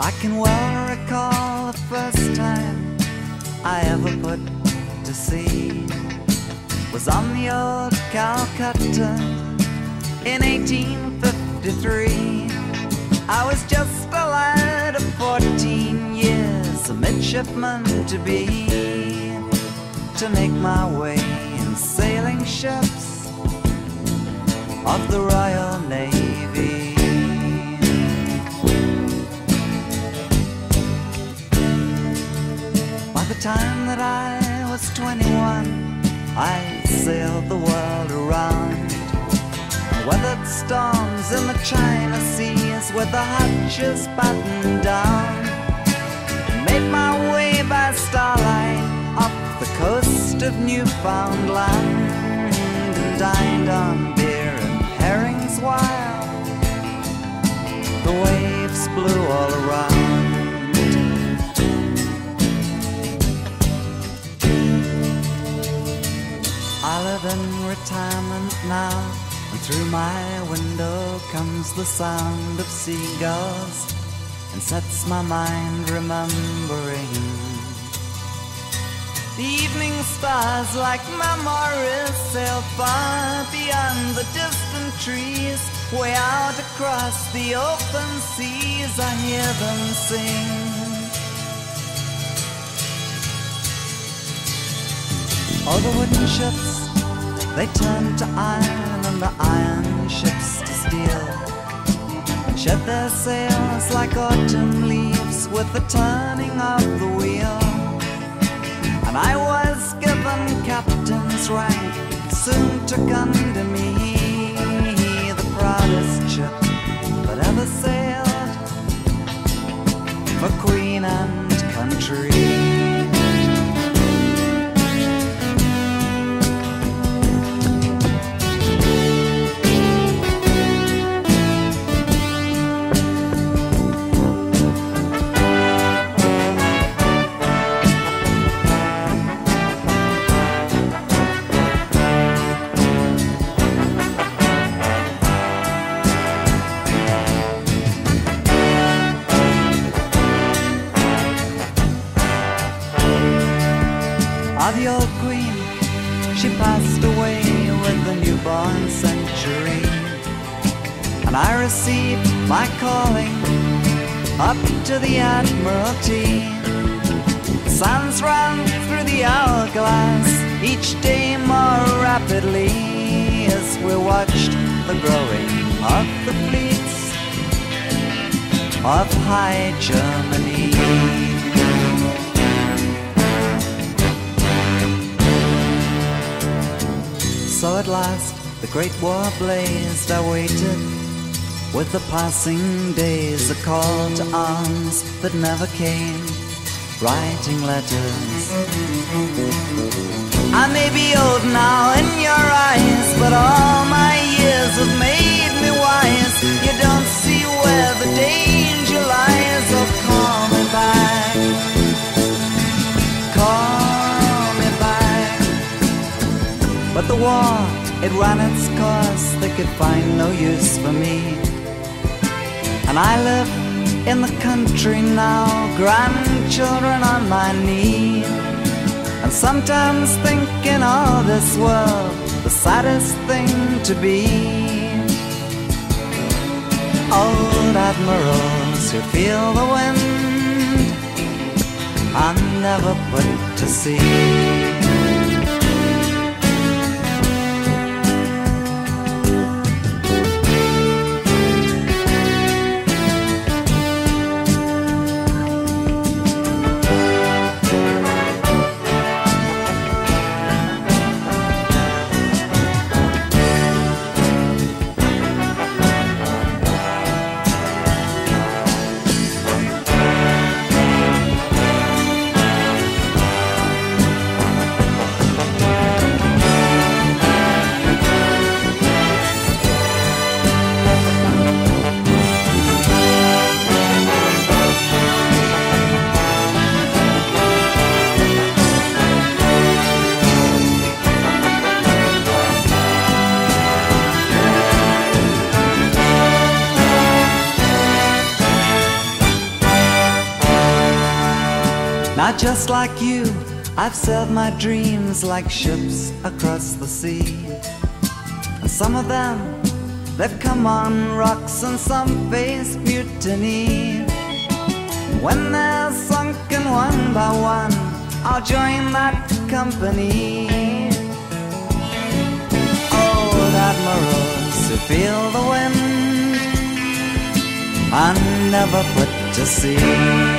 I can well recall the first time I ever put to sea was on the old Calcutta in 1853. I was just a lad of 14 years, a midshipman to be, to make my way in sailing ships of the Royal Navy. Time that I was 21, I sailed the world around. Weathered storms in the China seas with the hatches battened down. Made my way by starlight up the coast of Newfoundland and dined on beer and herrings while the waves blew all around. In retirement now, and through my window comes the sound of seagulls and sets my mind remembering. The evening stars, like memories, sail far beyond the distant trees. Way out across the open seas, I hear them sing. All the wooden ships, they turned to iron, and the iron ships to steel. Shed their sails like autumn leaves with the turning of the wheel. And I was given captain's rank, soon took under me Old queen, she passed away with the newborn century. And I received my calling up to the Admiralty. Sands ran through the hourglass each day more rapidly as we watched the growing of the fleets of High Germany. At last the great war blazed. I waited with the passing days, a call to arms that never came. Writing letters. I may be old now in your eyes, but all my years have made But the war, it ran its course, they could find no use for me. And I live in the country now, grandchildren on my knee. And sometimes think in all this world, the saddest thing to be. Old admirals who feel the wind are never put to sea. Now just like you, I've sailed my dreams like ships across the sea. And some of them, they've come on rocks and some face mutiny. When they're sunken one by one, I'll join that company. Oh, Old admirals who feel the wind and never put to sea.